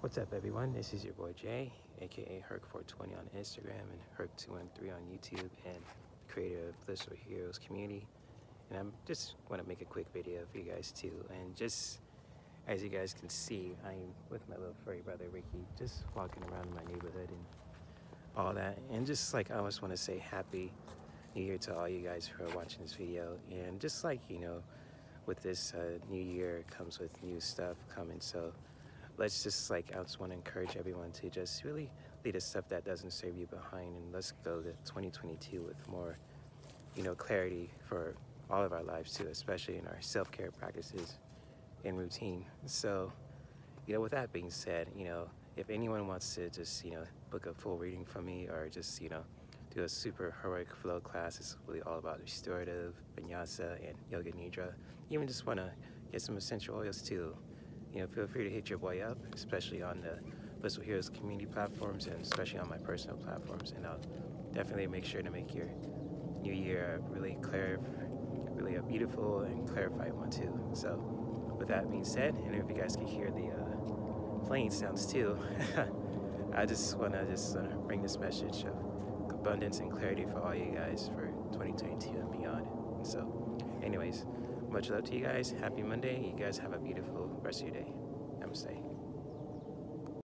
What's up, everyone? This is your boy Jay, aka Herc420 on Instagram and Herc213 on YouTube, and creator of Blissful Heroes community. And I'm just want to make a quick video for you guys too. And just as you guys can see, I'm with my little furry brother Ricky, just walking around in my neighborhood and all that. And just like I always want to say Happy New Year to all you guys who are watching this video. And just like you know, with this uh, new year comes with new stuff coming, so let's just like I just want to encourage everyone to just really leave the stuff that doesn't serve you behind and let's go to 2022 with more you know clarity for all of our lives too especially in our self-care practices and routine. So you know with that being said you know if anyone wants to just you know book a full reading from me or just you know do a super heroic flow class it's really all about restorative vinyasa and yoga nidra You even just want to get some essential oils too you know, feel free to hit your boy up, especially on the Blissful Heroes community platforms and especially on my personal platforms. And I'll definitely make sure to make your new year really clear, really a beautiful and clarified one too. So with that being said, and if you guys can hear the uh, plane sounds too, I just want to just uh, bring this message of abundance and clarity for all you guys for 2022 and beyond. So anyways, much love to you guys. Happy Monday. You guys have a beautiful rest of your day. Namaste.